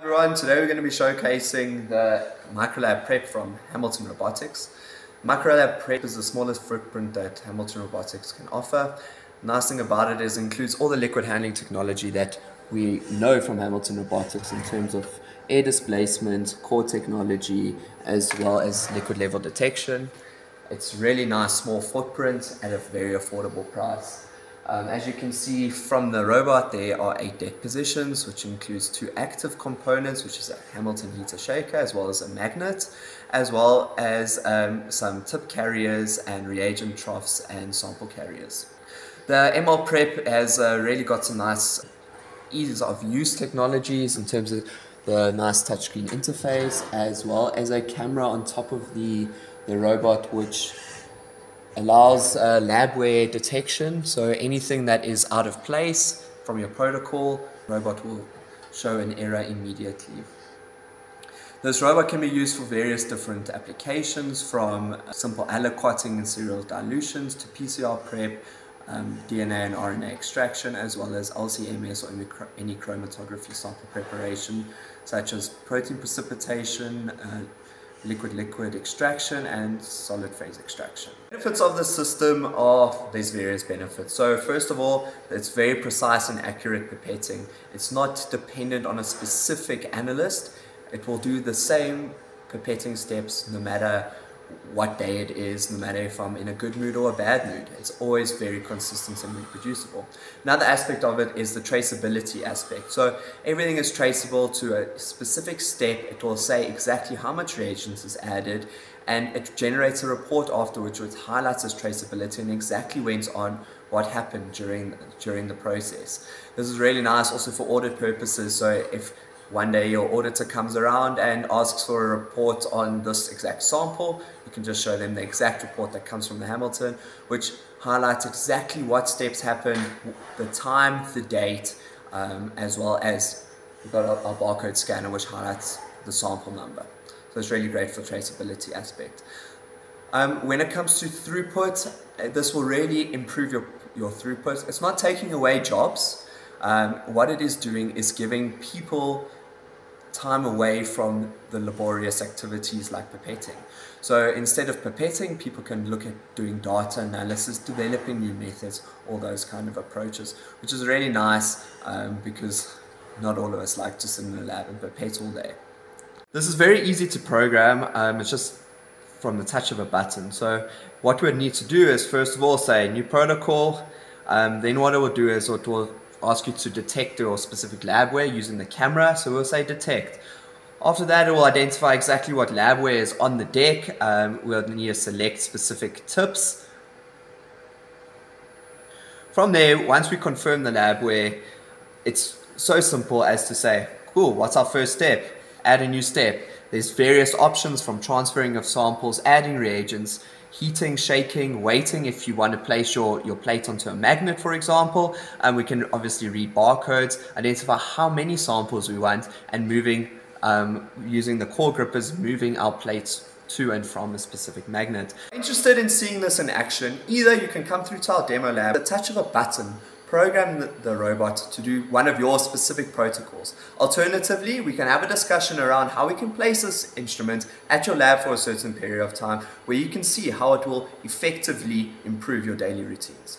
Hi everyone, today we're going to be showcasing the Microlab Prep from Hamilton Robotics. Microlab Prep is the smallest footprint that Hamilton Robotics can offer. Nice thing about it is it includes all the liquid handling technology that we know from Hamilton Robotics in terms of air displacement, core technology, as well as liquid level detection. It's really nice small footprint at a very affordable price. Um, as you can see from the robot, there are eight deck positions, which includes two active components, which is a Hamilton heater shaker, as well as a magnet, as well as um, some tip carriers and reagent troughs and sample carriers. The ML Prep has uh, really got some nice ease of use technologies in terms of the nice touchscreen interface, as well as a camera on top of the, the robot, which allows uh, labware detection. So anything that is out of place from your protocol, robot will show an error immediately. This robot can be used for various different applications from simple aliquoting and serial dilutions to PCR prep, um, DNA and RNA extraction, as well as LCMS or any chromatography sample preparation, such as protein precipitation, uh, liquid-liquid extraction and solid phase extraction. Benefits of the system are, there's various benefits. So first of all, it's very precise and accurate pipetting. It's not dependent on a specific analyst. It will do the same pipetting steps no matter what day it is, no matter if I'm in a good mood or a bad mood. It's always very consistent and reproducible. Another aspect of it is the traceability aspect. So everything is traceable to a specific step. It will say exactly how much reagents is added and it generates a report afterwards which highlights this traceability and exactly went on what happened during during the process. This is really nice also for audit purposes. So if one day your auditor comes around and asks for a report on this exact sample. You can just show them the exact report that comes from the Hamilton, which highlights exactly what steps happened, the time, the date, um, as well as we've got our, our barcode scanner which highlights the sample number. So it's really great for traceability aspect. Um, when it comes to throughput, uh, this will really improve your, your throughput. It's not taking away jobs. Um, what it is doing is giving people time away from the laborious activities like pipetting. So instead of pipetting, people can look at doing data analysis, developing new methods, all those kind of approaches, which is really nice um, because not all of us like to sit in the lab and pipette all day. This is very easy to program. Um, it's just from the touch of a button. So what we need to do is first of all say new protocol. Um, then what it will do is it will ask you to detect your specific labware using the camera. So we'll say detect. After that, it will identify exactly what labware is on the deck. Um, we'll need to select specific tips. From there, once we confirm the labware, it's so simple as to say, cool, what's our first step? Add a new step. There's various options from transferring of samples, adding reagents, heating, shaking, waiting if you want to place your, your plate onto a magnet, for example. And we can obviously read barcodes, identify how many samples we want, and moving um, using the core grippers, moving our plates to and from a specific magnet. Interested in seeing this in action? Either you can come through to our demo lab, the touch of a button, program the, robot to do one of your specific protocols. Alternatively, we can have a discussion around how we can place this instrument at your lab for a certain period of time where you can see how it will effectively improve your daily routines.